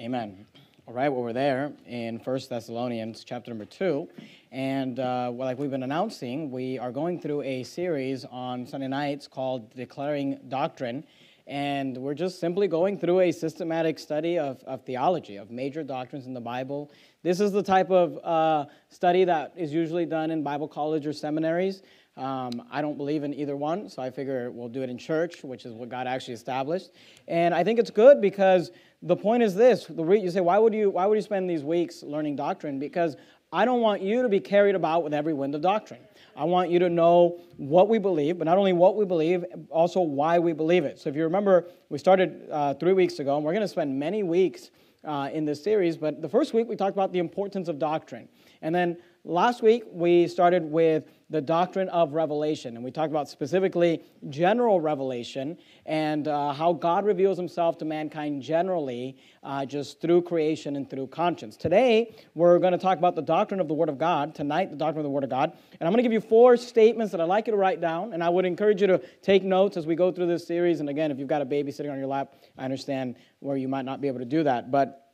Amen. All right, well, we're there in First Thessalonians chapter number 2. And uh, well, like we've been announcing, we are going through a series on Sunday nights called Declaring Doctrine. And we're just simply going through a systematic study of, of theology, of major doctrines in the Bible. This is the type of uh, study that is usually done in Bible college or seminaries. Um, I don't believe in either one, so I figure we'll do it in church, which is what God actually established. And I think it's good because the point is this: the re- you say, why would you why would you spend these weeks learning doctrine? Because I don't want you to be carried about with every wind of doctrine. I want you to know what we believe, but not only what we believe, also why we believe it. So if you remember, we started uh, three weeks ago, and we're going to spend many weeks uh, in this series. But the first week we talked about the importance of doctrine, and then last week we started with the doctrine of revelation. And we talked about specifically general revelation and uh, how God reveals himself to mankind generally, uh, just through creation and through conscience. Today, we're going to talk about the doctrine of the Word of God. Tonight, the doctrine of the Word of God. And I'm going to give you four statements that I'd like you to write down. And I would encourage you to take notes as we go through this series. And again, if you've got a baby sitting on your lap, I understand where you might not be able to do that. But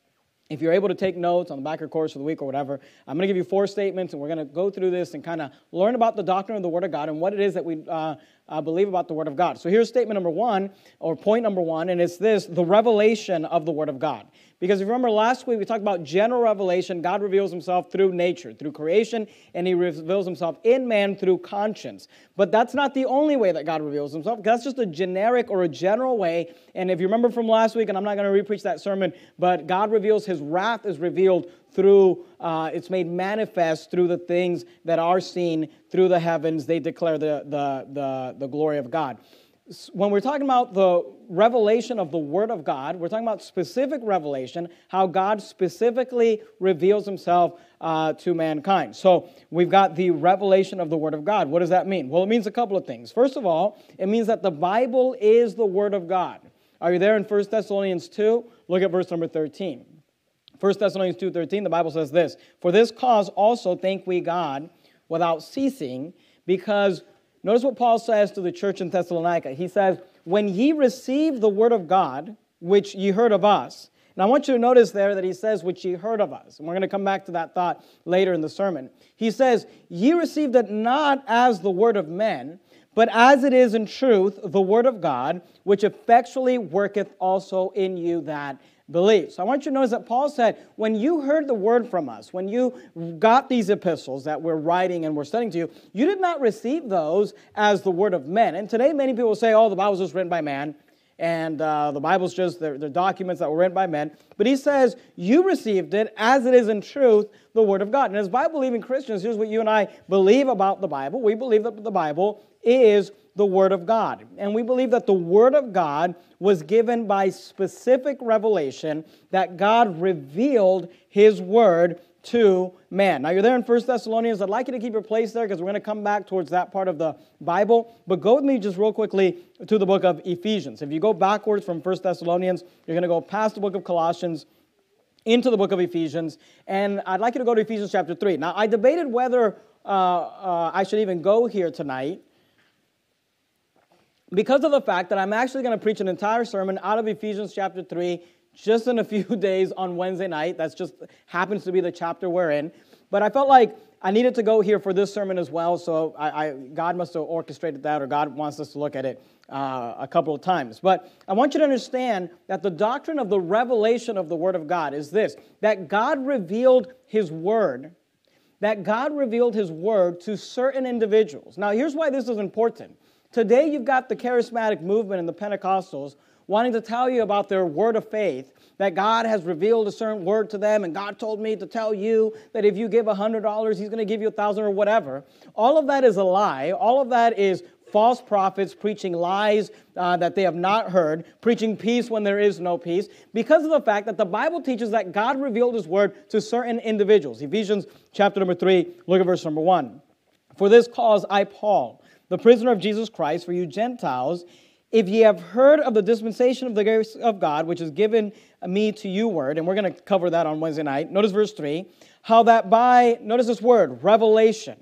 if you're able to take notes on the back of your course of the week or whatever, I'm going to give you four statements, and we're going to go through this and kind of learn about the doctrine of the Word of God and what it is that we uh, uh, believe about the Word of God. So here's statement number one, or point number one, and it's this the revelation of the Word of God. Because if you remember last week, we talked about general revelation. God reveals himself through nature, through creation, and he reveals himself in man through conscience. But that's not the only way that God reveals himself. That's just a generic or a general way. And if you remember from last week, and I'm not going to repreach that sermon, but God reveals his wrath is revealed through, uh, it's made manifest through the things that are seen through the heavens. They declare the, the, the, the glory of God when we're talking about the revelation of the Word of God, we're talking about specific revelation, how God specifically reveals Himself uh, to mankind. So we've got the revelation of the Word of God. What does that mean? Well, it means a couple of things. First of all, it means that the Bible is the Word of God. Are you there in 1 Thessalonians 2? Look at verse number 13. 1 Thessalonians 2:13, the Bible says this: For this cause also thank we God without ceasing, because Notice what Paul says to the church in Thessalonica. He says, When ye received the word of God, which ye heard of us, and I want you to notice there that he says, which ye heard of us. And we're going to come back to that thought later in the sermon. He says, Ye received it not as the word of men, but as it is in truth the word of God, which effectually worketh also in you that believe. So I want you to notice that Paul said, when you heard the word from us, when you got these epistles that we're writing and we're studying to you, you did not receive those as the word of men. And today many people say, oh, the Bible's just written by man. And uh, the Bible's just, the documents that were written by men. But he says, you received it as it is in truth the Word of God. And as Bible believing Christians, here's what you and I believe about the Bible. We believe that the Bible is the Word of God. And we believe that the Word of God was given by specific revelation that God revealed His Word to man. Now you're there in 1 Thessalonians. I'd like you to keep your place there because we're going to come back towards that part of the Bible. But go with me just real quickly to the book of Ephesians. If you go backwards from 1 Thessalonians, you're going to go past the book of Colossians into the book of Ephesians. And I'd like you to go to Ephesians chapter 3. Now I debated whether uh, uh, I should even go here tonight because of the fact that I'm actually going to preach an entire sermon out of Ephesians chapter 3 just in a few days on Wednesday night. That's just happens to be the chapter we're in. But I felt like I needed to go here for this sermon as well, so I, I, God must have orchestrated that, or God wants us to look at it uh, a couple of times. But I want you to understand that the doctrine of the revelation of the Word of God is this that God revealed His Word, that God revealed His Word to certain individuals. Now, here's why this is important Today, you've got the charismatic movement and the Pentecostals wanting to tell you about their word of faith, that God has revealed a certain word to them, and God told me to tell you that if you give $100, He's going to give you a 1000 or whatever. All of that is a lie. All of that is false prophets preaching lies uh, that they have not heard, preaching peace when there is no peace, because of the fact that the Bible teaches that God revealed His word to certain individuals. Ephesians chapter number 3, look at verse number 1. For this cause I, Paul, the prisoner of Jesus Christ, for you Gentiles, if ye have heard of the dispensation of the grace of God, which is given me to you, word, and we're going to cover that on Wednesday night. Notice verse 3 how that by, notice this word, revelation,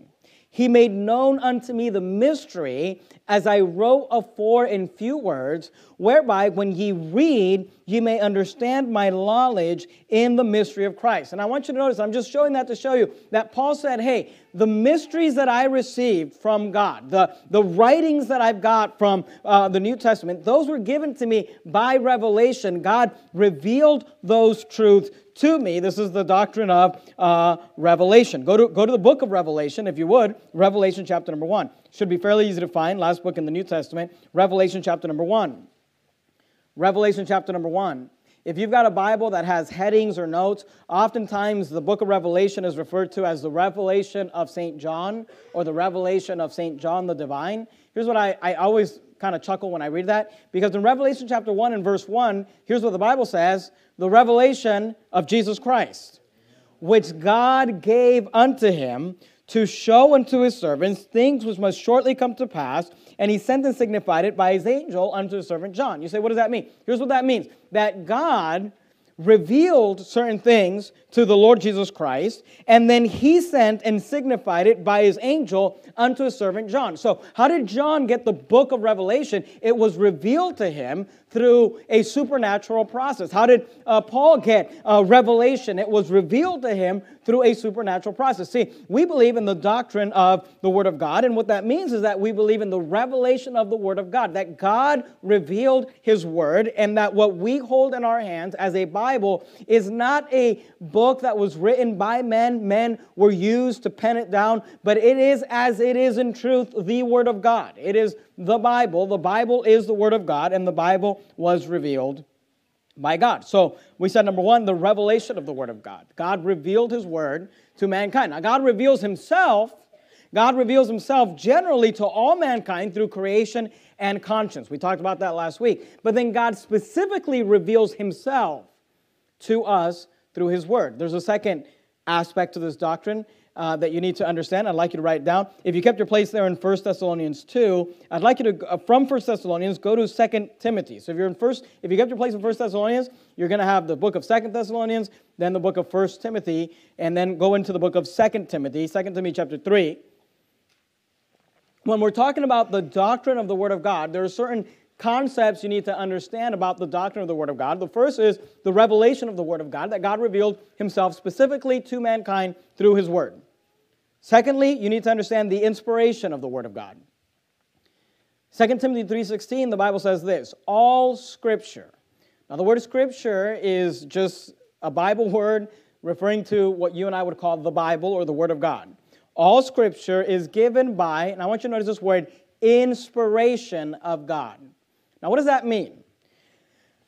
he made known unto me the mystery as I wrote afore in few words, whereby when ye read, ye may understand my knowledge in the mystery of Christ. And I want you to notice, I'm just showing that to show you that Paul said, hey, the mysteries that I received from God, the, the writings that I've got from uh, the New Testament, those were given to me by revelation. God revealed those truths to me. This is the doctrine of uh, Revelation. Go to, go to the book of Revelation, if you would. Revelation chapter number one. Should be fairly easy to find. Last book in the New Testament. Revelation chapter number one. Revelation chapter number one. If you've got a Bible that has headings or notes, oftentimes the book of Revelation is referred to as the revelation of St. John or the revelation of St. John the Divine. Here's what I, I always kind of chuckle when I read that because in Revelation chapter 1 and verse 1, here's what the Bible says the revelation of Jesus Christ, which God gave unto him to show unto his servants things which must shortly come to pass, and he sent and signified it by his angel unto his servant John. You say, what does that mean? Here's what that means that God revealed certain things to the Lord Jesus Christ, and then he sent and signified it by his angel unto his servant John. So, how did John get the book of Revelation? It was revealed to him through a supernatural process. How did uh, Paul get uh, revelation? It was revealed to him through a supernatural process. See, we believe in the doctrine of the Word of God, and what that means is that we believe in the revelation of the Word of God, that God revealed His Word, and that what we hold in our hands as a Bible is not a book that was written by men, men were used to pen it down, but it is as it is in truth the Word of God. It is the Bible. The Bible is the Word of God, and the Bible was revealed by God. So we said number one, the revelation of the Word of God. God revealed His Word to mankind. Now, God reveals Himself. God reveals Himself generally to all mankind through creation and conscience. We talked about that last week. But then God specifically reveals Himself to us through His Word. There's a second aspect to this doctrine, uh, that you need to understand. I'd like you to write it down. If you kept your place there in 1 Thessalonians 2, I'd like you to, uh, from 1 Thessalonians, go to 2 Timothy. So if you're in first, if you kept your place in 1 Thessalonians, you're going to have the book of 2 Thessalonians, then the book of 1 Timothy, and then go into the book of 2 Timothy, 2 Timothy chapter 3. When we're talking about the doctrine of the Word of God, there are certain concepts you need to understand about the doctrine of the Word of God. The first is the revelation of the Word of God, that God revealed Himself specifically to mankind through His Word. Secondly, you need to understand the inspiration of the Word of God. 2 Timothy 3:16 the Bible says this, all scripture. Now the word scripture is just a Bible word referring to what you and I would call the Bible or the word of God. All scripture is given by, and I want you to notice this word, inspiration of God. Now, what does that mean?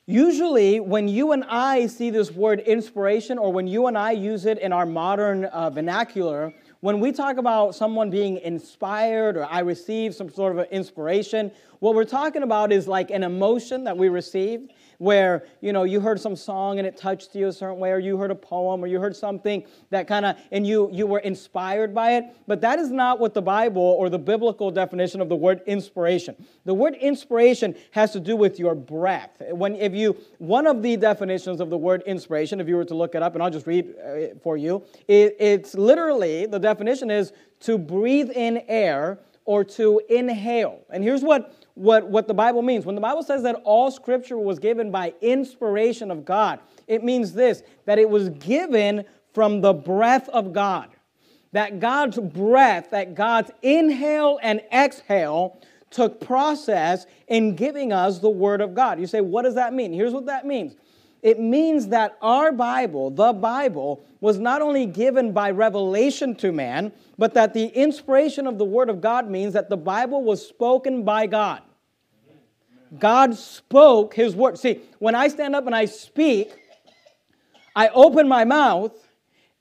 Usually, when you and I see this word inspiration, or when you and I use it in our modern uh, vernacular, when we talk about someone being inspired or I receive some sort of inspiration, what we're talking about is like an emotion that we receive where you know you heard some song and it touched you a certain way or you heard a poem or you heard something that kind of and you you were inspired by it. But that is not what the bible or the biblical definition of the word inspiration. The word inspiration has to do with your breath. When if you one of the definitions of the word inspiration if you were to look it up and i'll just read it uh, for you it, it's literally the definition is to breathe in air or to inhale. And here's what what, what the Bible means. When the Bible says that all scripture was given by inspiration of God, it means this that it was given from the breath of God. That God's breath, that God's inhale and exhale took process in giving us the Word of God. You say, what does that mean? Here's what that means it means that our Bible, the Bible, was not only given by revelation to man, but that the inspiration of the Word of God means that the Bible was spoken by God. God spoke His Word. See, when I stand up and I speak, I open my mouth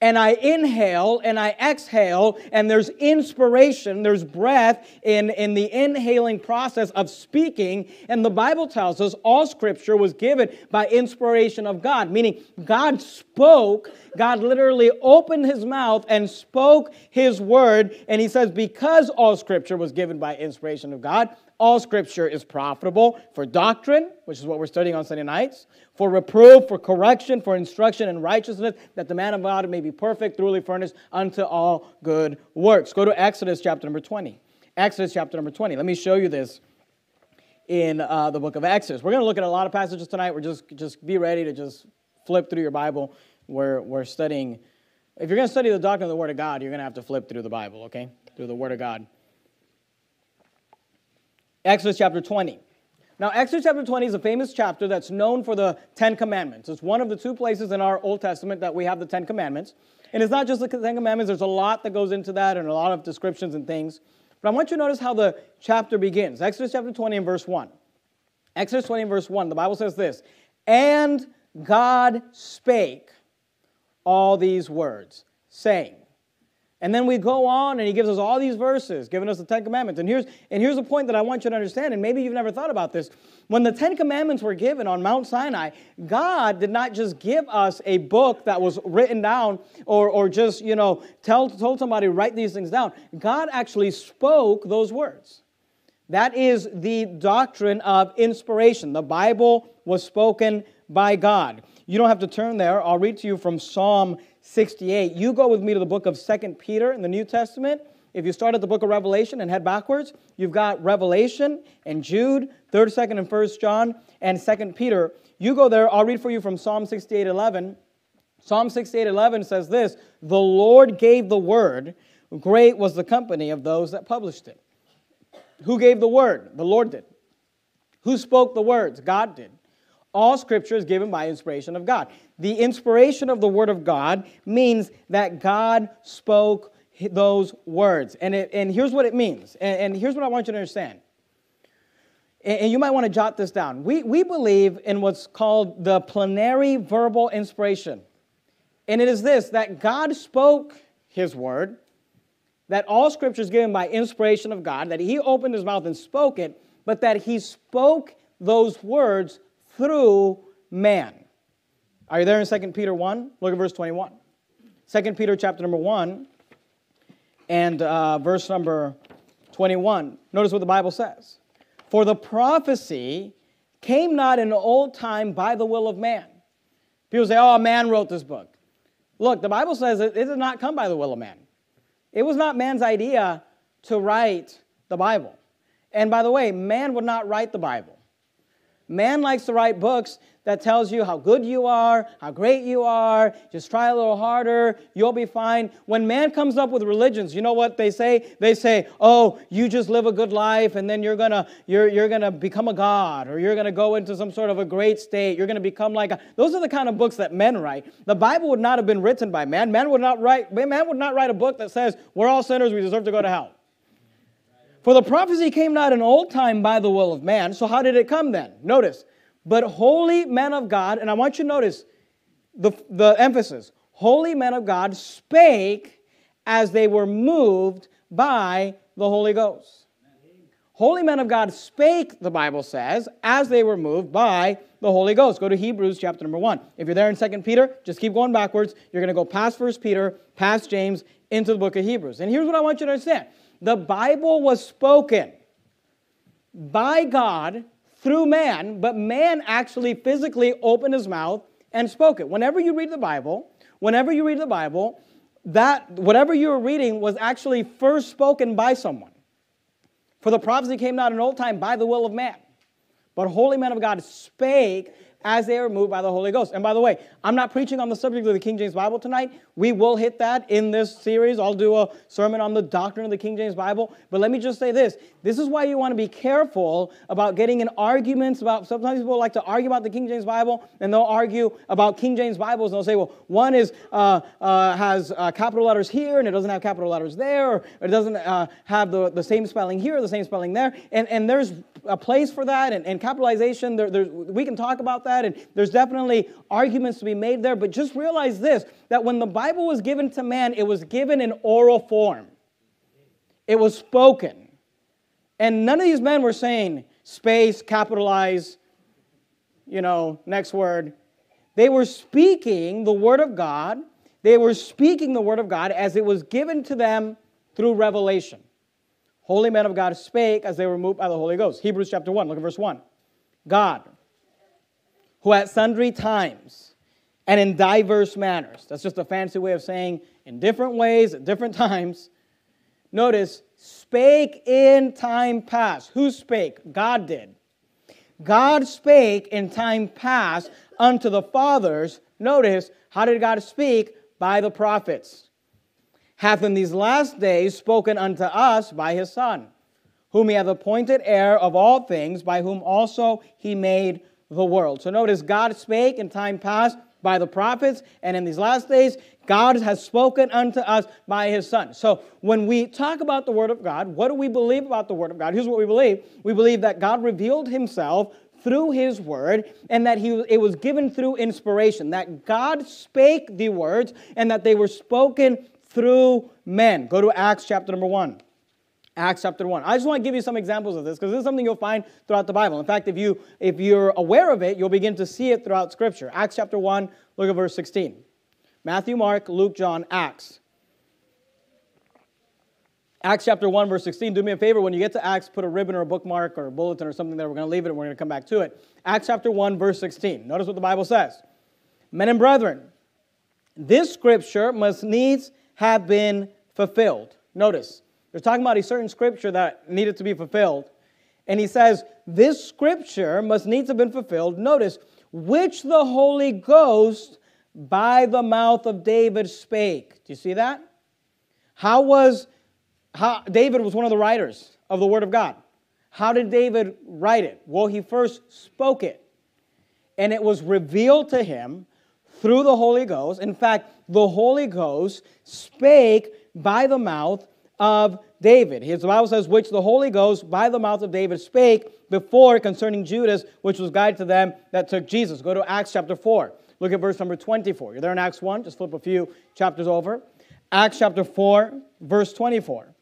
and I inhale and I exhale, and there's inspiration, there's breath in, in the inhaling process of speaking. And the Bible tells us all scripture was given by inspiration of God, meaning God spoke, God literally opened his mouth and spoke his word. And he says, because all scripture was given by inspiration of God, all scripture is profitable for doctrine, which is what we're studying on Sunday nights, for reproof, for correction, for instruction in righteousness, that the man of God may be perfect, thoroughly furnished unto all good works. Go to Exodus chapter number 20. Exodus chapter number 20. Let me show you this in uh, the book of Exodus. We're going to look at a lot of passages tonight. We're just, just be ready to just flip through your Bible. We're, we're studying, if you're going to study the doctrine of the Word of God, you're going to have to flip through the Bible, okay? Through the Word of God. Exodus chapter 20. Now, Exodus chapter 20 is a famous chapter that's known for the Ten Commandments. It's one of the two places in our Old Testament that we have the Ten Commandments. And it's not just the Ten Commandments, there's a lot that goes into that and a lot of descriptions and things. But I want you to notice how the chapter begins. Exodus chapter 20 and verse 1. Exodus 20 and verse 1, the Bible says this And God spake all these words, saying, and then we go on and he gives us all these verses, giving us the Ten Commandments. And here's, and here's a point that I want you to understand, and maybe you've never thought about this. When the Ten Commandments were given on Mount Sinai, God did not just give us a book that was written down or, or just, you know, tell, told somebody, write these things down. God actually spoke those words. That is the doctrine of inspiration. The Bible was spoken by God. You don't have to turn there. I'll read to you from Psalm 68. You go with me to the book of Second Peter in the New Testament. If you start at the book of Revelation and head backwards, you've got Revelation and Jude, 3rd, 2nd, and 1st John, and 2nd Peter. You go there, I'll read for you from Psalm 68 11. Psalm 68 11 says this The Lord gave the word, great was the company of those that published it. Who gave the word? The Lord did. Who spoke the words? God did. All scripture is given by inspiration of God. The inspiration of the Word of God means that God spoke those words. And, it, and here's what it means. And, and here's what I want you to understand. And, and you might want to jot this down. We, we believe in what's called the plenary verbal inspiration. And it is this that God spoke His Word, that all scripture is given by inspiration of God, that He opened His mouth and spoke it, but that He spoke those words through man. Are you there in 2 Peter 1? Look at verse 21. 2 Peter chapter number 1 and uh, verse number 21. Notice what the Bible says. For the prophecy came not in old time by the will of man. People say, oh, man wrote this book. Look, the Bible says it did not come by the will of man. It was not man's idea to write the Bible. And by the way, man would not write the Bible. Man likes to write books that tells you how good you are, how great you are, just try a little harder, you'll be fine. When man comes up with religions, you know what they say? They say, "Oh, you just live a good life and then you're going to you're you're going to become a god or you're going to go into some sort of a great state. You're going to become like a Those are the kind of books that men write. The Bible would not have been written by man. Man would not write man would not write a book that says, "We're all sinners, we deserve to go to hell." For the prophecy came not in old time by the will of man. So how did it come then? Notice, but holy men of God, and I want you to notice the, the emphasis holy men of God spake as they were moved by the Holy Ghost. Holy men of God spake, the Bible says, as they were moved by the Holy Ghost. Go to Hebrews chapter number 1. If you're there in 2 Peter, just keep going backwards. You're going to go past 1 Peter, past James, into the book of Hebrews. And here's what I want you to understand the Bible was spoken by God through man, but man actually physically opened his mouth and spoke it. Whenever you read the Bible, whenever you read the Bible, that whatever you were reading was actually first spoken by someone. For the prophecy came not in old time by the will of man, but holy men of God spake as they are moved by the Holy Ghost. And by the way, I'm not preaching on the subject of the King James Bible tonight. We will hit that in this series. I'll do a sermon on the doctrine of the King James Bible. But let me just say this this is why you want to be careful about getting in arguments about. Sometimes people like to argue about the King James Bible, and they'll argue about King James Bibles, and they'll say, well, one is uh, uh, has uh, capital letters here, and it doesn't have capital letters there, or it doesn't uh, have the, the same spelling here, or the same spelling there. And, and there's a place for that, and, and capitalization, there, we can talk about that, and there's definitely arguments to be made there, but just realize this that when the Bible was given to man, it was given in oral form, it was spoken. And none of these men were saying space, capitalize, you know, next word. They were speaking the Word of God. They were speaking the Word of God as it was given to them through revelation. Holy men of God spake as they were moved by the Holy Ghost. Hebrews chapter 1, look at verse 1. God, who at sundry times and in diverse manners, that's just a fancy way of saying in different ways at different times, Notice, spake in time past. Who spake? God did. God spake in time past unto the fathers. Notice, how did God speak? By the prophets. Hath in these last days spoken unto us by his Son, whom he hath appointed heir of all things, by whom also he made the world. So notice, God spake in time past by the prophets, and in these last days, God has spoken unto us by his Son. So when we talk about the Word of God, what do we believe about the Word of God? Here's what we believe we believe that God revealed himself through his word and that he, it was given through inspiration, that God spake the words and that they were spoken through men. Go to Acts chapter number 1. Acts chapter 1. I just want to give you some examples of this because this is something you'll find throughout the Bible. In fact, if, you, if you're aware of it, you'll begin to see it throughout Scripture. Acts chapter 1, look at verse 16. Matthew, Mark, Luke, John, Acts. Acts chapter 1, verse 16. Do me a favor, when you get to Acts, put a ribbon or a bookmark or a bulletin or something there. We're going to leave it and we're going to come back to it. Acts chapter 1, verse 16. Notice what the Bible says. Men and brethren, this scripture must needs have been fulfilled. Notice, they're talking about a certain scripture that needed to be fulfilled. And he says, This scripture must needs have been fulfilled. Notice, which the Holy Ghost by the mouth of David spake. Do you see that? How was how, David was one of the writers of the Word of God. How did David write it? Well, he first spoke it, and it was revealed to him through the Holy Ghost. In fact, the Holy Ghost spake by the mouth of David. His Bible says, which the Holy Ghost by the mouth of David spake before concerning Judas, which was guide to them that took Jesus. Go to Acts chapter 4. Look at verse number 24. You're there in Acts 1, just flip a few chapters over. Acts chapter 4, verse 24.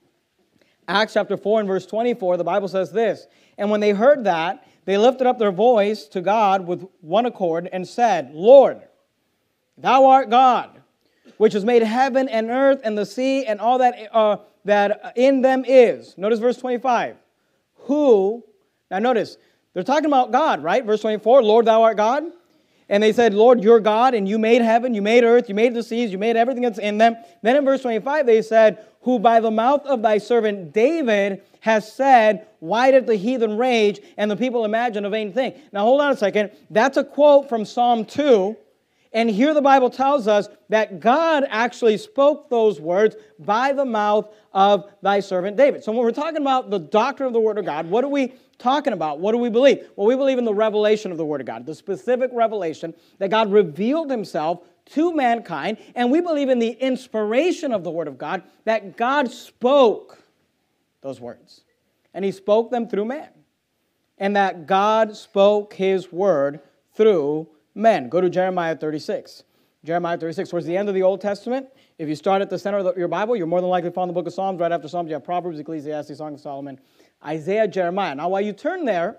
Acts chapter 4 and verse 24, the Bible says this And when they heard that, they lifted up their voice to God with one accord and said, Lord, thou art God, which has made heaven and earth and the sea and all that, uh, that in them is. Notice verse 25. Who, now notice, they're talking about God, right? Verse 24, Lord, thou art God. And they said, Lord, you're God, and you made heaven, you made earth, you made the seas, you made everything that's in them. Then in verse 25, they said, Who by the mouth of thy servant David has said, Why did the heathen rage and the people imagine a vain thing? Now hold on a second. That's a quote from Psalm 2. And here the Bible tells us that God actually spoke those words by the mouth of thy servant David. So when we're talking about the doctrine of the Word of God, what are we talking about? What do we believe? Well, we believe in the revelation of the Word of God, the specific revelation that God revealed Himself to mankind, and we believe in the inspiration of the Word of God, that God spoke those words, and He spoke them through man, and that God spoke His Word through men. Go to Jeremiah 36. Jeremiah 36, towards the end of the Old Testament, if you start at the center of the, your Bible, you're more than likely to find the book of Psalms. Right after Psalms, you have Proverbs, Ecclesiastes, Song of Solomon, Isaiah, Jeremiah. Now, while you turn there,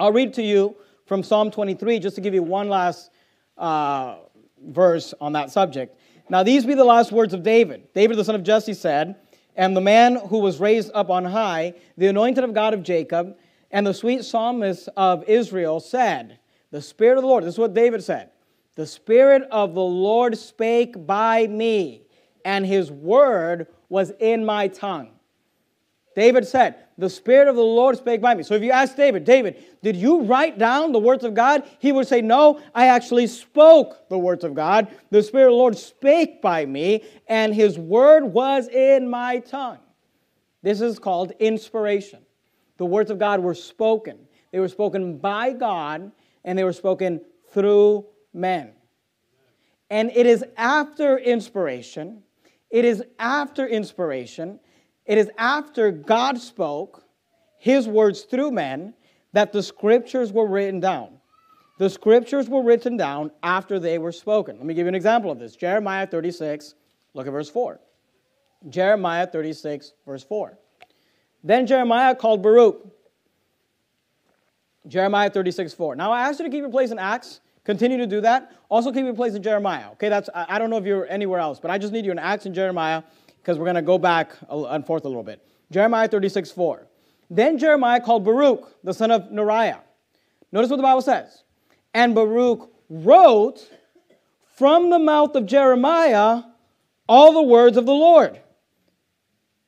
I'll read to you from Psalm 23 just to give you one last uh, verse on that subject. Now, these be the last words of David. David, the son of Jesse, said, And the man who was raised up on high, the anointed of God of Jacob, and the sweet psalmist of Israel said, The Spirit of the Lord, this is what David said, The Spirit of the Lord spake by me, and his word was in my tongue. David said, The Spirit of the Lord spake by me. So if you ask David, David, did you write down the words of God? He would say, No, I actually spoke the words of God. The Spirit of the Lord spake by me, and his word was in my tongue. This is called inspiration. The words of God were spoken, they were spoken by God, and they were spoken through men. And it is after inspiration, it is after inspiration it is after God spoke his words through men that the scriptures were written down. The scriptures were written down after they were spoken. Let me give you an example of this. Jeremiah 36, look at verse 4. Jeremiah 36, verse 4. Then Jeremiah called Baruch. Jeremiah 36, 4. Now I asked you to keep your place in Acts. Continue to do that. Also keep your place in Jeremiah. Okay, that's I don't know if you're anywhere else, but I just need you in Acts and Jeremiah because we're going to go back and forth a little bit. Jeremiah 36, 4. Then Jeremiah called Baruch, the son of Neriah. Notice what the Bible says. And Baruch wrote from the mouth of Jeremiah all the words of the Lord.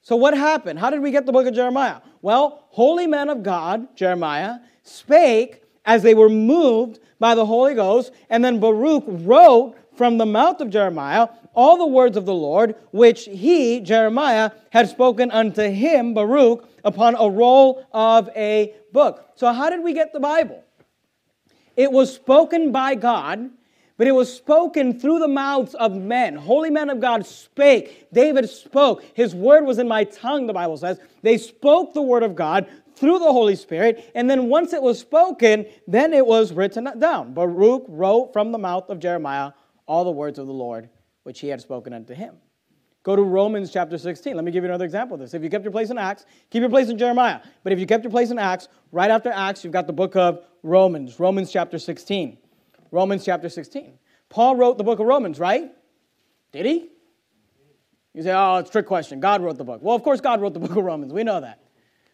So, what happened? How did we get the book of Jeremiah? Well, holy men of God, Jeremiah, spake as they were moved by the Holy Ghost, and then Baruch wrote from the mouth of Jeremiah all the words of the Lord, which he, Jeremiah, had spoken unto him, Baruch, upon a roll of a book. So, how did we get the Bible? It was spoken by God but it was spoken through the mouths of men. Holy men of God spake. David spoke. His word was in my tongue, the Bible says. They spoke the word of God through the Holy Spirit. And then once it was spoken, then it was written down. Baruch wrote from the mouth of Jeremiah all the words of the Lord which he had spoken unto him. Go to Romans chapter 16. Let me give you another example of this. If you kept your place in Acts, keep your place in Jeremiah. But if you kept your place in Acts, right after Acts, you've got the book of Romans, Romans chapter 16. Romans chapter 16. Paul wrote the book of Romans, right? Did he? You say, oh, it's a trick question. God wrote the book. Well, of course, God wrote the book of Romans. We know that.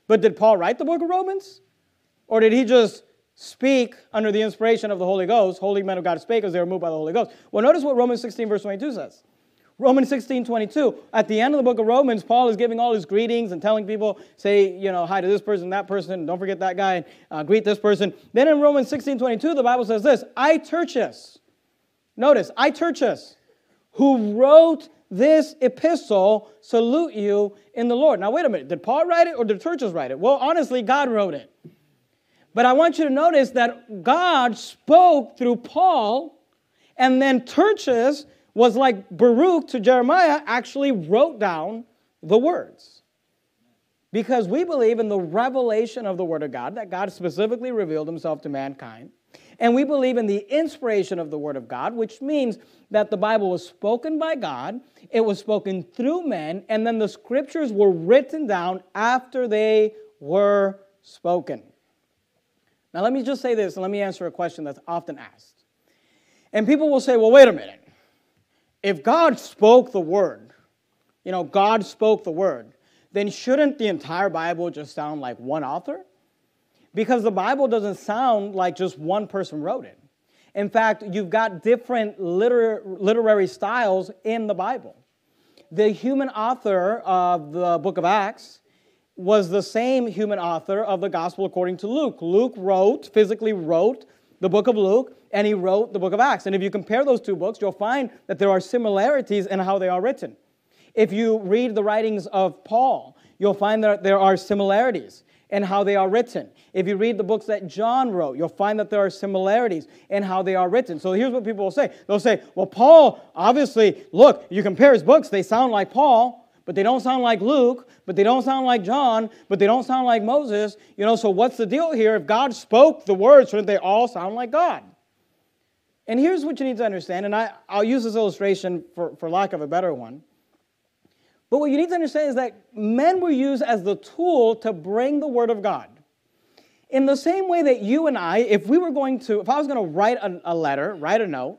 But did Paul write the book of Romans? Or did he just speak under the inspiration of the Holy Ghost? Holy men of God spake as they were moved by the Holy Ghost. Well, notice what Romans 16, verse 22 says. Romans 16, 22. At the end of the book of Romans, Paul is giving all his greetings and telling people, say, you know, hi to this person, that person, don't forget that guy, uh, greet this person. Then in Romans 16, 22, the Bible says this I, Tertius, notice, I, Tertius, who wrote this epistle, salute you in the Lord. Now, wait a minute. Did Paul write it or did Tertius write it? Well, honestly, God wrote it. But I want you to notice that God spoke through Paul, and then Tertius was like Baruch to Jeremiah, actually wrote down the words. Because we believe in the revelation of the Word of God, that God specifically revealed Himself to mankind. And we believe in the inspiration of the Word of God, which means that the Bible was spoken by God, it was spoken through men, and then the scriptures were written down after they were spoken. Now, let me just say this, and let me answer a question that's often asked. And people will say, well, wait a minute if God spoke the word, you know, God spoke the word, then shouldn't the entire Bible just sound like one author? Because the Bible doesn't sound like just one person wrote it. In fact, you've got different liter- literary styles in the Bible. The human author of the book of Acts was the same human author of the gospel according to Luke. Luke wrote, physically wrote, the book of Luke, and he wrote the book of Acts. And if you compare those two books, you'll find that there are similarities in how they are written. If you read the writings of Paul, you'll find that there are similarities in how they are written. If you read the books that John wrote, you'll find that there are similarities in how they are written. So here's what people will say they'll say, well, Paul, obviously, look, you compare his books, they sound like Paul but they don't sound like Luke, but they don't sound like John, but they don't sound like Moses. You know, so what's the deal here? If God spoke the words, shouldn't they all sound like God? And here's what you need to understand, and I, I'll use this illustration for, for lack of a better one. But what you need to understand is that men were used as the tool to bring the Word of God. In the same way that you and I, if we were going to, if I was going to write a, a letter, write a note,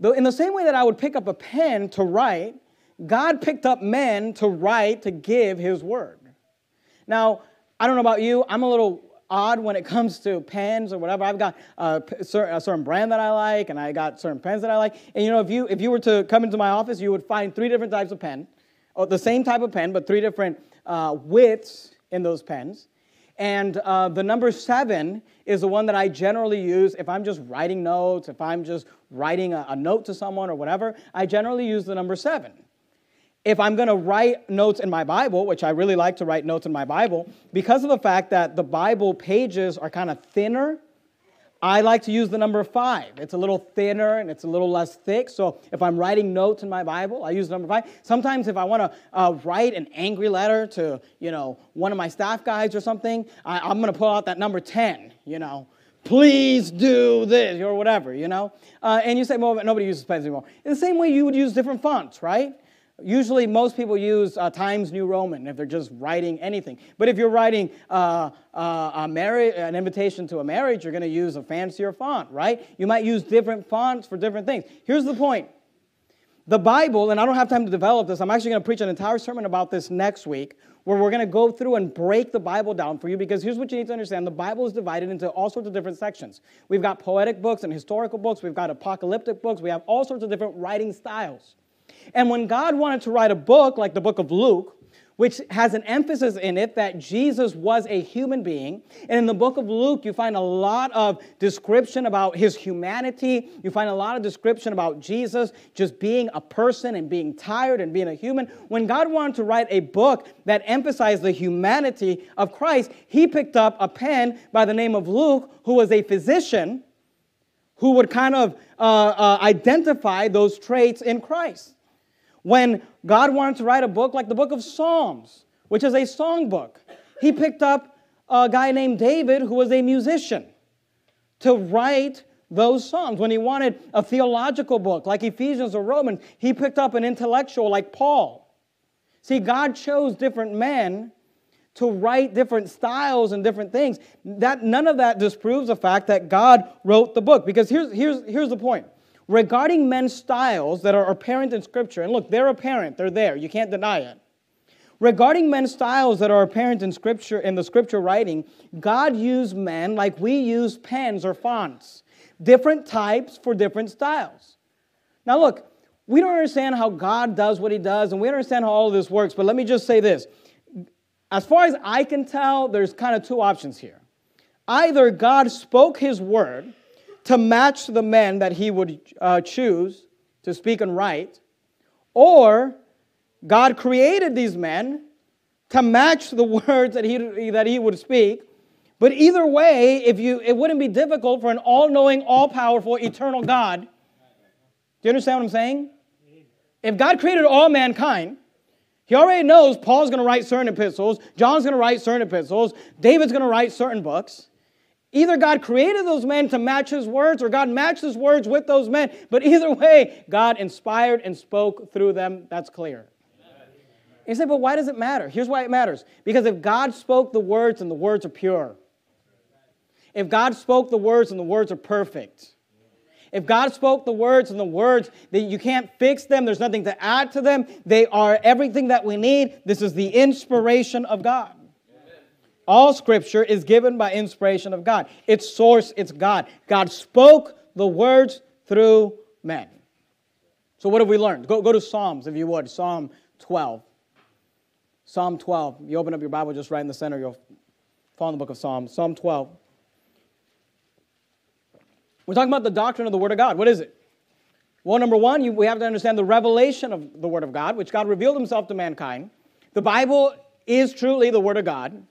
in the same way that I would pick up a pen to write, God picked up men to write, to give His Word. Now, I don't know about you, I'm a little odd when it comes to pens or whatever. I've got a certain, brand that I like, and I got certain pens that I like. And you know, if you if you were to come into my office, you would find three different types of pen, or the same type of pen, but three different uh, widths in those pens. And uh, the number seven is the one that I generally use if I'm just writing notes, if I'm just writing a, a note to someone or whatever. I generally use the number seven if I'm going to write notes in my Bible, which I really like to write notes in my Bible, because of the fact that the Bible pages are kind of thinner, I like to use the number five. It's a little thinner and it's a little less thick. So if I'm writing notes in my Bible, I use the number five. Sometimes if I want to uh, write an angry letter to, you know, one of my staff guys or something, I, am going to pull out that number 10, you know. Please do this or whatever, you know. Uh, and you say, well, nobody uses pens anymore. In the same way, you would use different fonts, right? Usually, most people use uh, Times New Roman if they're just writing anything. But if you're writing uh, uh, a marriage, an invitation to a marriage, you're going to use a fancier font, right? You might use different fonts for different things. Here's the point the Bible, and I don't have time to develop this, I'm actually going to preach an entire sermon about this next week, where we're going to go through and break the Bible down for you because here's what you need to understand the Bible is divided into all sorts of different sections. We've got poetic books and historical books, we've got apocalyptic books, we have all sorts of different writing styles. And when God wanted to write a book like the book of Luke, which has an emphasis in it that Jesus was a human being. And in the book of Luke, you find a lot of description about his humanity. You find a lot of description about Jesus just being a person and being tired and being a human. When God wanted to write a book that emphasized the humanity of Christ, he picked up a pen by the name of Luke, who was a physician who would kind of uh, uh, identify those traits in Christ when God wanted to write a book like the book of Psalms, which is a song book, he picked up a guy named David who was a musician to write those psalms. When he wanted a theological book like Ephesians or Romans, he picked up an intellectual like Paul. See, God chose different men to write different styles and different things. That none of that disproves the fact that God wrote the book. Because here's, here's, here's the point regarding men's styles that are apparent in Scripture, and look, they're apparent, they're there, you can't deny it. Regarding men's styles that are apparent in Scripture, in the Scripture writing, God used men like we use pens or fonts, different types for different styles. Now, look, we don't understand how God does what He does, and we don't understand how all of this works, but let me just say this. As far as I can tell, there's kind of two options here. Either God spoke His word, to match the men that he would uh, choose to speak and write, or God created these men to match the words that he, that he would speak. But either way, if you, it wouldn't be difficult for an all knowing, all powerful, eternal God. Do you understand what I'm saying? If God created all mankind, he already knows Paul's going to write certain epistles, John's going to write certain epistles, David's going to write certain books. Either God created those men to match his words or God matched his words with those men. But either way, God inspired and spoke through them. That's clear. You say, but why does it matter? Here's why it matters. Because if God spoke the words and the words are pure, if God spoke the words and the words are perfect, if God spoke the words and the words that you can't fix them, there's nothing to add to them, they are everything that we need. This is the inspiration of God. All scripture is given by inspiration of God. Its source, it's God. God spoke the words through men. So, what have we learned? Go, go to Psalms, if you would. Psalm 12. Psalm 12. You open up your Bible just right in the center, you'll find the book of Psalms. Psalm 12. We're talking about the doctrine of the Word of God. What is it? Well, number one, you, we have to understand the revelation of the Word of God, which God revealed Himself to mankind. The Bible is truly the Word of God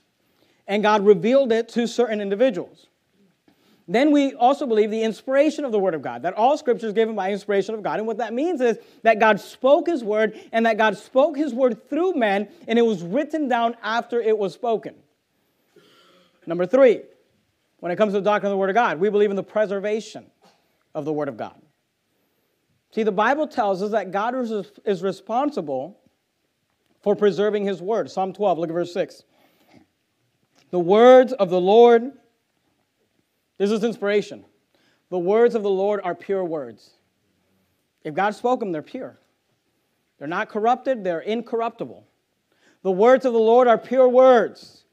and God revealed it to certain individuals. Then we also believe the inspiration of the Word of God, that all Scripture is given by inspiration of God. And what that means is that God spoke His Word and that God spoke His Word through men and it was written down after it was spoken. Number three, when it comes to the doctrine of the Word of God, we believe in the preservation of the Word of God. See, the Bible tells us that God is responsible for preserving His Word. Psalm 12, look at verse 6. The words of the Lord, this is inspiration. The words of the Lord are pure words. If God spoke them, they're pure. They're not corrupted, they're incorruptible. The words of the Lord are pure words.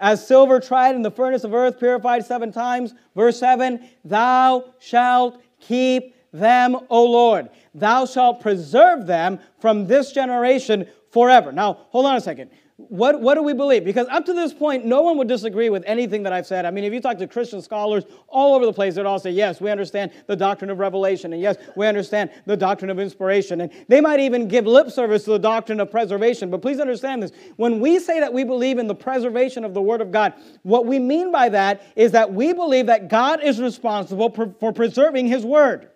As silver tried in the furnace of earth, purified seven times. Verse 7 Thou shalt keep them, O Lord. Thou shalt preserve them from this generation forever. Now, hold on a second. What, what do we believe? Because up to this point, no one would disagree with anything that I've said. I mean, if you talk to Christian scholars all over the place, they'd all say, yes, we understand the doctrine of revelation, and yes, we understand the doctrine of inspiration. And they might even give lip service to the doctrine of preservation. But please understand this. When we say that we believe in the preservation of the Word of God, what we mean by that is that we believe that God is responsible for, for preserving His Word.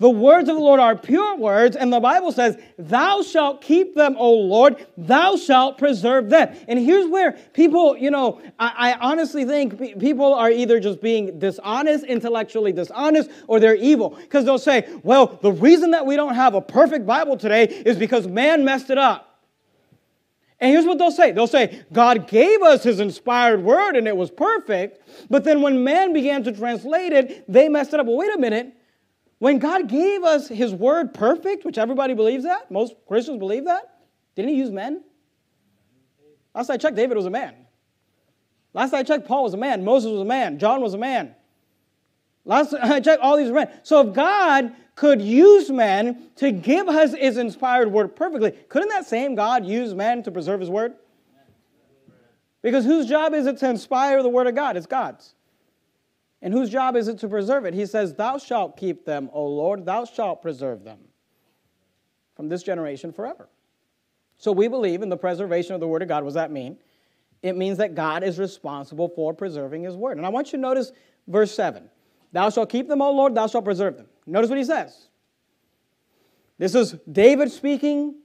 The words of the Lord are pure words, and the Bible says, Thou shalt keep them, O Lord, thou shalt preserve them. And here's where people, you know, I, I honestly think people are either just being dishonest, intellectually dishonest, or they're evil. Because they'll say, Well, the reason that we don't have a perfect Bible today is because man messed it up. And here's what they'll say they'll say, God gave us his inspired word and it was perfect, but then when man began to translate it, they messed it up. Well, wait a minute. When God gave us his word perfect, which everybody believes that, most Christians believe that, didn't he use men? Last I checked, David was a man. Last I checked, Paul was a man. Moses was a man. John was a man. Last I checked, all these men. So if God could use men to give us his inspired word perfectly, couldn't that same God use men to preserve his word? Because whose job is it to inspire the word of God? It's God's. And whose job is it to preserve it? He says, Thou shalt keep them, O Lord, thou shalt preserve them from this generation forever. So we believe in the preservation of the word of God. What does that mean? It means that God is responsible for preserving his word. And I want you to notice verse 7. Thou shalt keep them, O Lord, thou shalt preserve them. Notice what he says. This is David speaking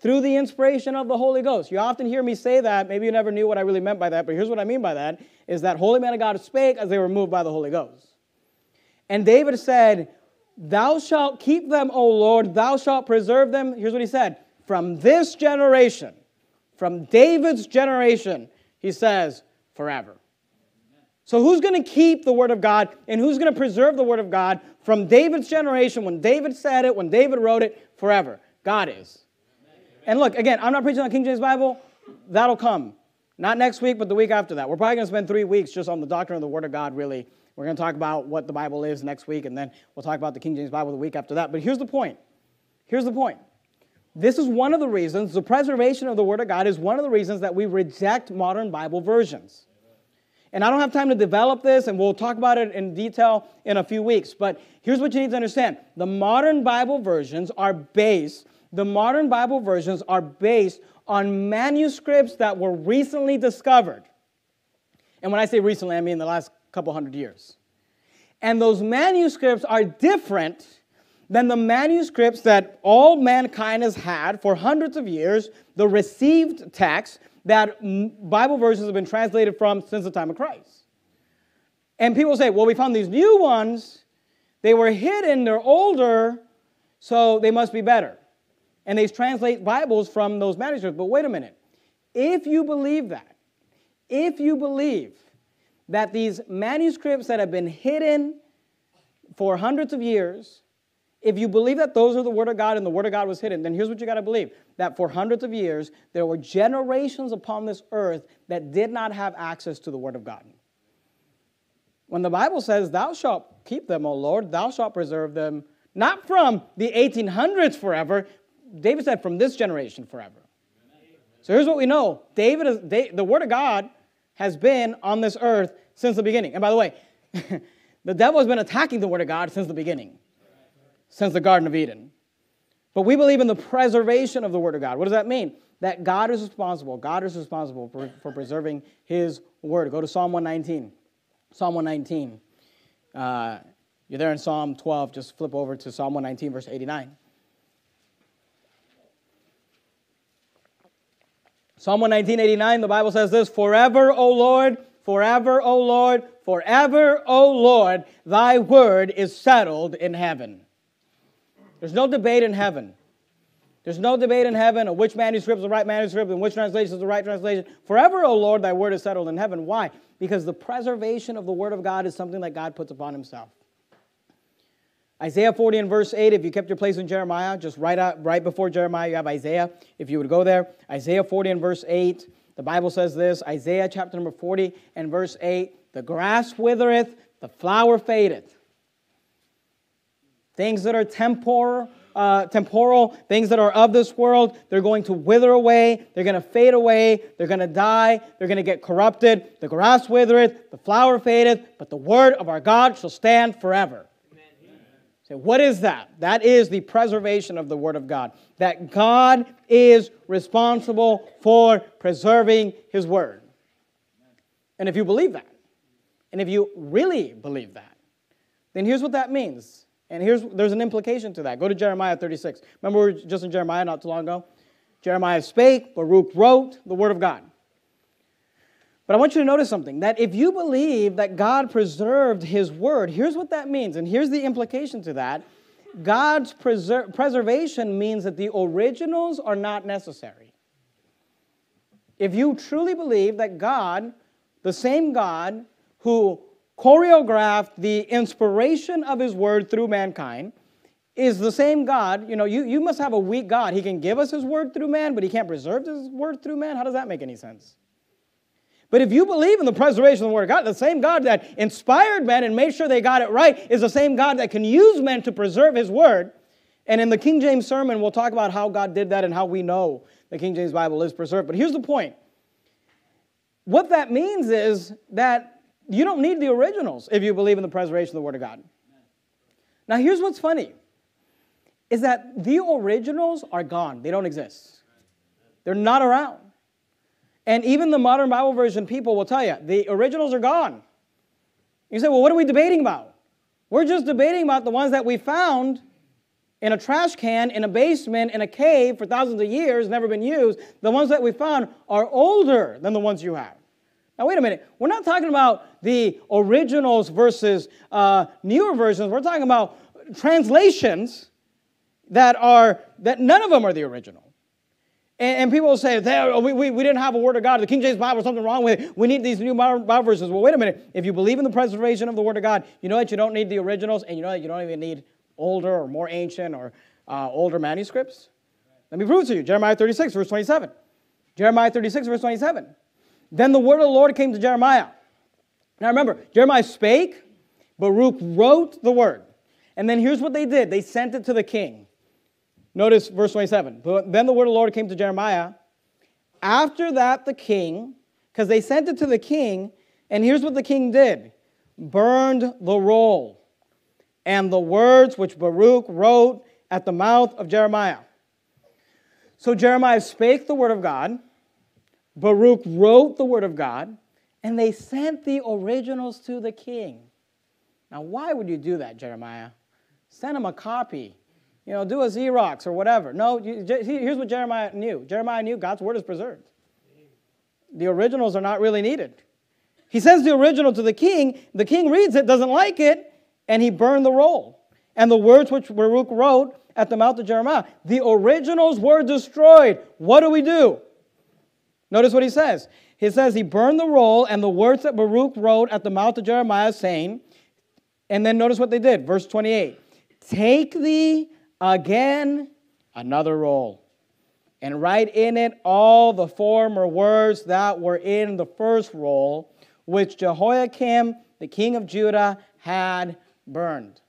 through the inspiration of the Holy Ghost. You often hear me say that. Maybe you never knew what I really meant by that, but here's what I mean by that is that holy men of God spake as they were moved by the Holy Ghost. And David said, Thou shalt keep them, O Lord, thou shalt preserve them. Here's what he said from this generation, from David's generation, he says, forever. So, who's going to keep the Word of God and who's going to preserve the Word of God from David's generation, when David said it, when David wrote it, forever? God is. And look, again, I'm not preaching on King James Bible. That'll come. Not next week, but the week after that. We're probably going to spend three weeks just on the doctrine of the Word of God, really. We're going to talk about what the Bible is next week, and then we'll talk about the King James Bible the week after that. But here's the point. Here's the point. This is one of the reasons, the preservation of the Word of God is one of the reasons that we reject modern Bible versions. And I don't have time to develop this, and we'll talk about it in detail in a few weeks. But here's what you need to understand the modern Bible versions are based, the modern Bible versions are based on manuscripts that were recently discovered. And when I say recently, I mean the last couple hundred years. And those manuscripts are different than the manuscripts that all mankind has had for hundreds of years, the received text that Bible versions have been translated from since the time of Christ. And people say, well, we found these new ones. They were hidden, they're older, so they must be better. And they translate Bibles from those manuscripts. But wait a minute. If you believe that, if you believe that these manuscripts that have been hidden for hundreds of years if you believe that those are the Word of God and the Word of God was hidden, then here's what you got to believe that for hundreds of years, there were generations upon this earth that did not have access to the Word of God. When the Bible says, Thou shalt keep them, O Lord, thou shalt preserve them, not from the 1800s forever, David said, from this generation forever. So here's what we know David is, the Word of God has been on this earth since the beginning. And by the way, the devil has been attacking the Word of God since the beginning since the Garden of Eden. But we believe in the preservation of the Word of God. What does that mean? That God is responsible. God is responsible for, for preserving His Word. Go to Psalm 119. Psalm 119. Uh, you're there in Psalm 12. Just flip over to Psalm 119, verse 89. Psalm 119, 89, the Bible says this Forever, O Lord, forever, O Lord, forever, O Lord, thy word is settled in heaven. There's no debate in heaven. There's no debate in heaven of which manuscript is the right manuscript and which translation is the right translation. Forever, O Lord, thy word is settled in heaven. Why? Because the preservation of the word of God is something that God puts upon himself. Isaiah 40 and verse 8, if you kept your place in Jeremiah, just right, out, right before Jeremiah, you have Isaiah. If you would go there, Isaiah 40 and verse 8, the Bible says this Isaiah chapter number 40 and verse 8 The grass withereth, the flower fadeth Things that are temporal, uh, temporal, things that are of this world, they're going to wither away, they're going to fade away, they're going to die, they're going to get corrupted. The grass withereth, the flower fadeth, but the word of our God shall stand forever. So, what is that? That is the preservation of the Word of God. That God is responsible for preserving His Word. And if you believe that, and if you really believe that, then here's what that means and here's there's an implication to that. Go to Jeremiah 36. Remember we were just in Jeremiah not too long ago? Jeremiah spake, Baruch wrote the word of God. But I want you to notice something that if you believe that God preserved his word, here's what that means, and here's the implication to that. God's preser- preservation means that the originals are not necessary. If you truly believe that God, the same God who choreographed the inspiration of his word through mankind is the same God. You know, you, you must have a weak God. He can give us his word through man, but he can't preserve his word through man. How does that make any sense? But if you believe in the preservation of the Word of God, the same God that inspired men and made sure they got it right is the same God that can use men to preserve His Word. And in the King James sermon, we'll talk about how God did that and how we know the King James Bible is preserved. But here's the point what that means is that you don't need the originals if you believe in the preservation of the Word of God. Now, here's what's funny is that the originals are gone, they don't exist, they're not around. And even the modern Bible version people will tell you the originals are gone. You say, well, what are we debating about? We're just debating about the ones that we found in a trash can, in a basement, in a cave for thousands of years, never been used. The ones that we found are older than the ones you have. Now, wait a minute. We're not talking about the originals versus uh, newer versions. We're talking about translations that are, that none of them are the original. And, and people say, we, we, we didn't have a word of God. The King James Bible, something wrong with it. We need these new Bible versions. Well, wait a minute. If you believe in the preservation of the word of God, you know that you don't need the originals, and you know that you don't even need older or more ancient or uh, older manuscripts. Let me prove to you. Jeremiah 36, verse 27. Jeremiah 36, verse 27. Then the word of the Lord came to Jeremiah. Now remember, Jeremiah spake, Baruch wrote the word. And then here's what they did they sent it to the king. Notice verse 27. Then the word of the Lord came to Jeremiah. After that, the king, because they sent it to the king, and here's what the king did burned the roll and the words which Baruch wrote at the mouth of Jeremiah. So Jeremiah spake the word of God, Baruch wrote the word of God, and they sent the originals to the king. Now, why would you do that, Jeremiah? Send him a copy you know, do a Xerox or whatever. No, here's what Jeremiah knew Jeremiah knew God's word is preserved. The originals are not really needed. He sends the original to the king. The king reads it, doesn't like it, and he burned the roll. And the words which Baruch wrote at the mouth of Jeremiah, the originals were destroyed. What do we do? Notice what he says. He says he burned the roll and the words that Baruch wrote at the mouth of Jeremiah, saying, and then notice what they did. Verse 28 Take thee again another roll, and write in it all the former words that were in the first roll, which Jehoiakim, the king of Judah, had burned.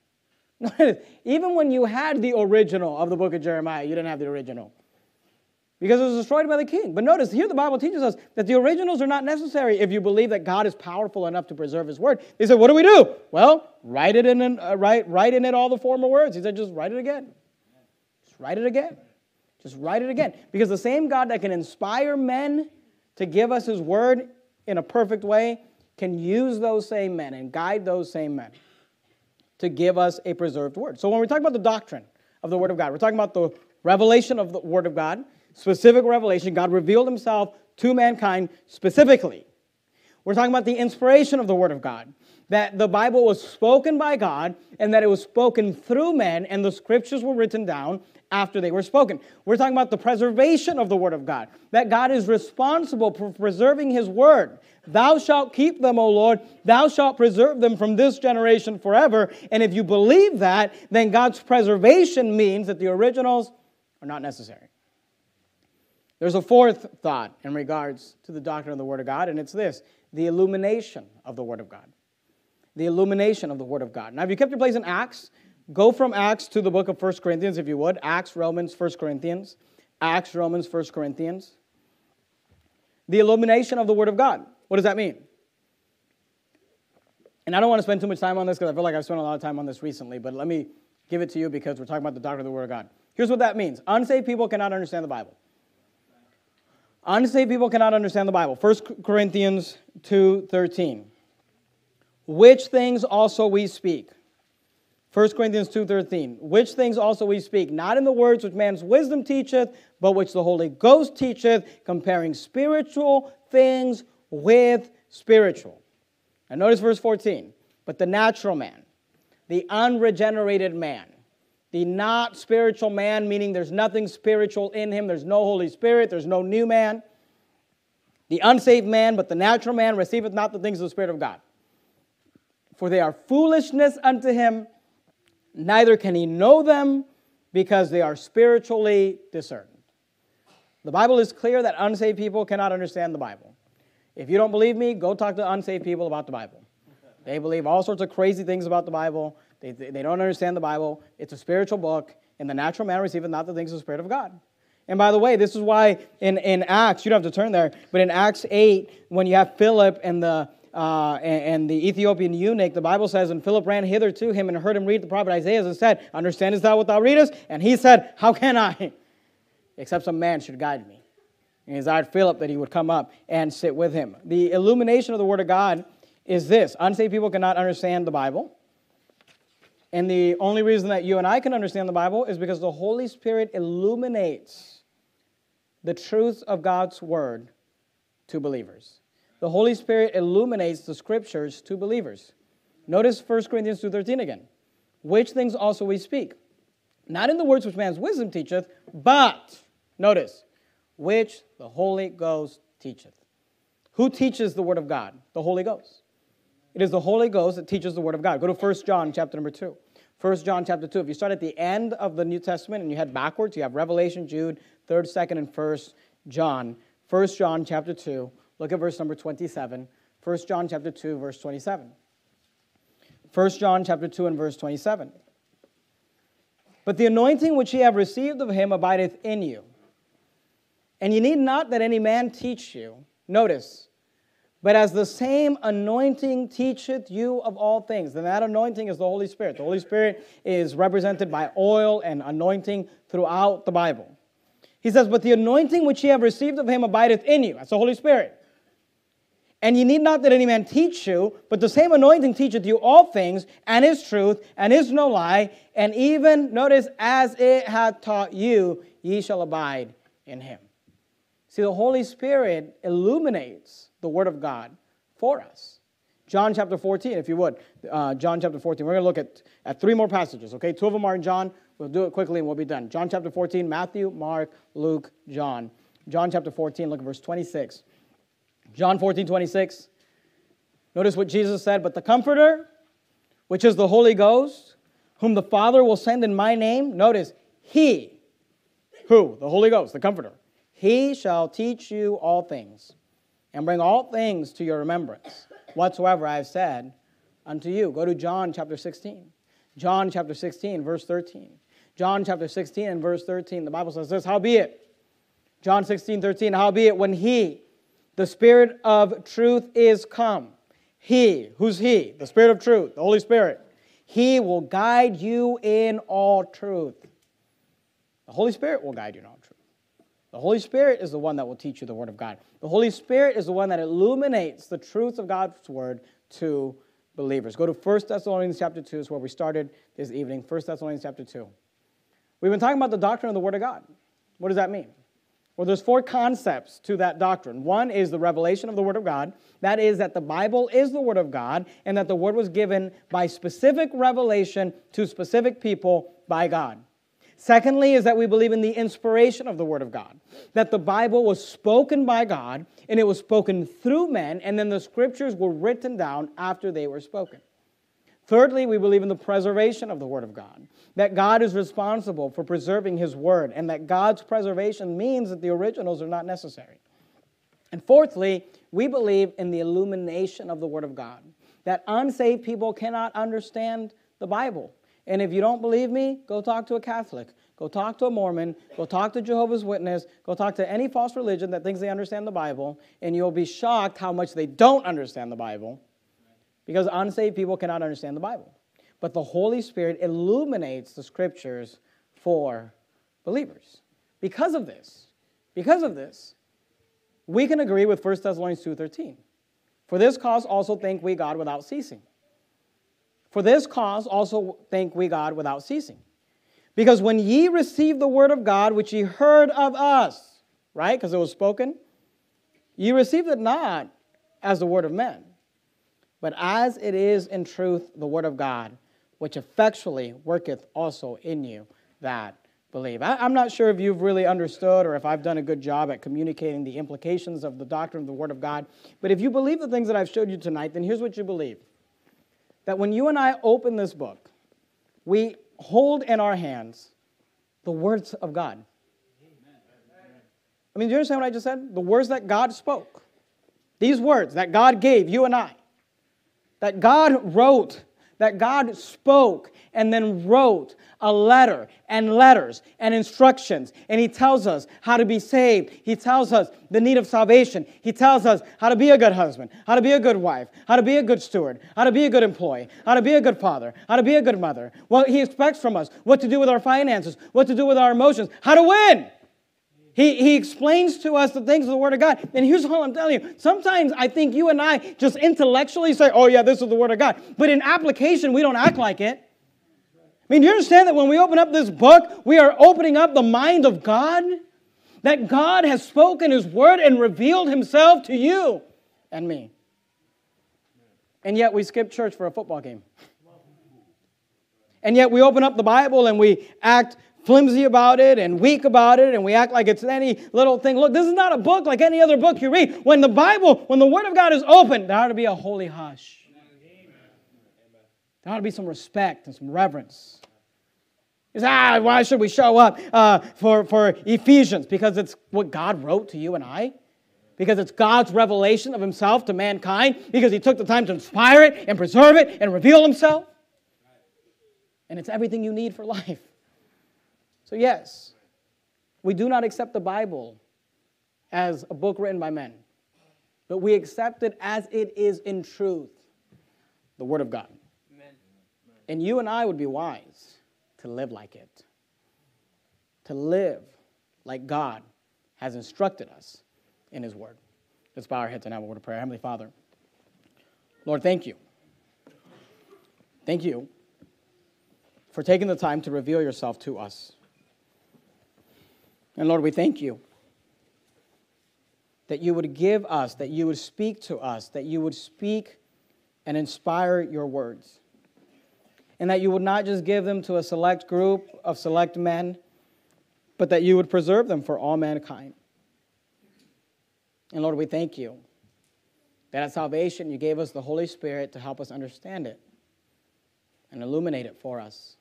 Even when you had the original of the book of Jeremiah, you didn't have the original because it was destroyed by the king. But notice here the Bible teaches us that the originals are not necessary if you believe that God is powerful enough to preserve his word. They said, What do we do? Well, write it in, uh, write, write in it all the former words. He said, Just write it again. Write it again. Just write it again. Because the same God that can inspire men to give us his word in a perfect way can use those same men and guide those same men to give us a preserved word. So when we talk about the doctrine of the word of God, we're talking about the revelation of the word of God, specific revelation. God revealed himself to mankind specifically. We're talking about the inspiration of the word of God that the Bible was spoken by God and that it was spoken through men and the scriptures were written down after they were spoken. We're talking about the preservation of the Word of God, that God is responsible for preserving His Word. Thou shalt keep them, O Lord. Thou shalt preserve them from this generation forever. And if you believe that, then God's preservation means that the originals are not necessary. There's a fourth thought in regards to the doctrine of the Word of God, and it's this the illumination of the Word of God. The illumination of the Word of God. Now, if you kept your place in Acts, Go from Acts to the book of 1 Corinthians, if you would. Acts, Romans, 1 Corinthians. Acts, Romans, 1 Corinthians. The illumination of the Word of God. What does that mean? And I don't want to spend too much time on this because I feel like I've spent a lot of time on this recently, but let me give it to you because we're talking about the doctrine of the Word of God. Here's what that means unsaved people cannot understand the Bible. Unsaved people cannot understand the Bible. 1 Corinthians 2:13. Which things also we speak 1 Corinthians 2.13, which things also we speak, not in the words which man's wisdom teacheth, but which the Holy Ghost teacheth, comparing spiritual things with spiritual. And notice verse 14, but the natural man, the unregenerated man, the not spiritual man, meaning there's nothing spiritual in him, there's no Holy Spirit, there's no new man. The unsaved man, but the natural man receiveth not the things of the Spirit of God. For they are foolishness unto him, neither can he know them because they are spiritually discerned. The Bible is clear that unsaved people cannot understand the Bible. If you don't believe me, go talk to unsaved people about the Bible. They believe all sorts of crazy things about the Bible. They, they don't understand the Bible. It's a spiritual book. and the natural man receiveth not the things of the Spirit of God. And by the way, this is why in, in Acts, you don't have to turn there, but in Acts 8, when you have Philip and the, uh, and, and, the Ethiopian eunuch, the Bible says, And Philip ran hither to him and heard him read the prophet Isaiah and said, Understandest thou what thou readest? And he said, How can I? Except some man should guide me. And he desired Philip that he would come up and sit with him. The illumination of the Word of God is this unsaved people cannot understand the Bible. And the only reason that you and I can understand the Bible is because the Holy Spirit illuminates the truth of God's Word to believers. The Holy Spirit illuminates the Scriptures to believers. Notice 1 Corinthians 2.13 again. Which things also we speak, not in the words which man's wisdom teacheth, but, notice, which the Holy Ghost teacheth. Who teaches the Word of God? The Holy Ghost. It is the Holy Ghost that teaches the Word of God. Go to 1 John chapter number 2. 1 John chapter 2. If you start at the end of the New Testament and you head backwards, you have Revelation, Jude, 3rd, 2nd, and 1st John. 1 John chapter 2. Look at verse number 27. 1 John chapter 2, verse 27. 1 John chapter 2 and verse 27. But the anointing which ye have received of him abideth in you. And ye need not that any man teach you. Notice, but as the same anointing teacheth you of all things, then that anointing is the Holy Spirit. The Holy Spirit is represented by oil and anointing throughout the Bible. He says, But the anointing which ye have received of him abideth in you. That's the Holy Spirit. And you need not that any man teach you, but the same anointing teacheth you all things, and is truth, and is no lie, and even, notice, as it hath taught you, ye shall abide in him. See, the Holy Spirit illuminates the Word of God for us. John chapter 14, if you would. Uh, John chapter 14. We're going to look at, at three more passages, okay? Two of them are in John. We'll do it quickly and we'll be done. John chapter 14, Matthew, Mark, Luke, John. John chapter 14, look at verse 26. John 14, 26. Notice what Jesus said, but the Comforter, which is the Holy Ghost, whom the Father will send in my name, notice, he, who? The Holy Ghost, the Comforter. He shall teach you all things and bring all things to your remembrance, whatsoever I have said unto you. Go to John chapter 16. John chapter 16, verse 13. John chapter 16 and verse 13, the Bible says this, Howbeit, John 16, 13, howbeit when he, the Spirit of truth, is come, he, who's he? The Spirit of truth, the Holy Spirit. He will guide you in all truth. The Holy Spirit will guide you in all truth. The Holy Spirit is the one that will teach you the Word of God. The Holy Spirit is the one that illuminates the truth of God's Word to believers. Go to 1 Thessalonians chapter 2, is where we started this evening. 1 Thessalonians chapter 2. We've been talking about the doctrine of the Word of God. What does that mean? Well, there's four concepts to that doctrine. One is the revelation of the Word of God. That is, that the Bible is the Word of God, and that the Word was given by specific revelation to specific people by God. Secondly, is that we believe in the inspiration of the Word of God, that the Bible was spoken by God and it was spoken through men, and then the scriptures were written down after they were spoken. Thirdly, we believe in the preservation of the Word of God, that God is responsible for preserving His Word, and that God's preservation means that the originals are not necessary. And fourthly, we believe in the illumination of the Word of God, that unsaved people cannot understand the Bible. And if you don't believe me, go talk to a Catholic. Go talk to a Mormon. Go talk to Jehovah's Witness. Go talk to any false religion that thinks they understand the Bible. And you'll be shocked how much they don't understand the Bible because unsaved people cannot understand the Bible. But the Holy Spirit illuminates the scriptures for believers. Because of this, because of this, we can agree with 1 Thessalonians 2:13. For this cause also thank we God without ceasing for this cause also thank we God without ceasing. Because when ye received the word of God, which ye heard of us, right? Because it was spoken, ye received it not as the word of men, but as it is in truth the word of God, which effectually worketh also in you that believe. I, am not sure if you've really understood or if I've done a good job at communicating the implications of the doctrine of the word of God, but if you believe the things that I've showed you tonight, then here's what you believe that when you and I open this book, we hold in our hands the words of God. I mean, do you understand what I just said? The words that God spoke. these words that God gave you and I, that God wrote, that God spoke, and then wrote a letter and letters and instructions. And He tells us how to be saved. He tells us the need of salvation. He tells us how to be a good husband, how to be a good wife, how to be a good steward, how to be a good employee, how to be a good father, how to be a good mother, what He expects from us, what to do with our finances, what to do with our emotions, how to win. He, he explains to us the things of the Word of God. And here's all I'm telling you. Sometimes I think you and I just intellectually say, oh, yeah, this is the Word of God. But in application, we don't act like it. I mean, do you understand that when we open up this book, we are opening up the mind of God? That God has spoken His word and revealed Himself to you and me. And yet we skip church for a football game. And yet we open up the Bible and we act flimsy about it and weak about it and we act like it's any little thing. Look, this is not a book like any other book you read. When the Bible, when the Word of God is open, there ought to be a holy hush. There ought to be some respect and some reverence. You say, ah, why should we show up uh, for, for Ephesians? Because it's what God wrote to you and I. Because it's God's revelation of Himself to mankind. Because He took the time to inspire it and preserve it and reveal Himself. And it's everything you need for life. So, yes, we do not accept the Bible as a book written by men, but we accept it as it is in truth the Word of God. Amen. And you and I would be wise to live like it, to live like God has instructed us in His Word. Let's bow our heads and have a word of prayer. Heavenly Father, Lord, thank you. Thank you for taking the time to reveal yourself to us. And Lord, we thank you that you would give us, that you would speak to us, that you would speak and inspire your words and that you would not just give them to a select group of select men, but that you would preserve them for all mankind. And Lord, we thank you that at salvation you gave us the Holy Spirit to help us understand it and illuminate it for us.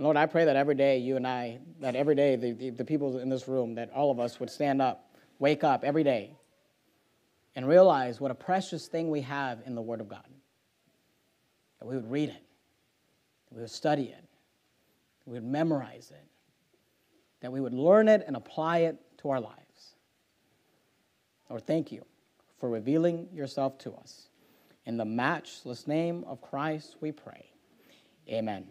And Lord, I pray that every day you and I, that every day the, the, the people in this room, that all of us would stand up, wake up every day, and realize what a precious thing we have in the Word of God that we would read it, that we would study it, that we would memorize it, that we would learn it and apply it to our lives. Lord, thank you for revealing yourself to us. In the matchless name of Christ, we pray. Amen.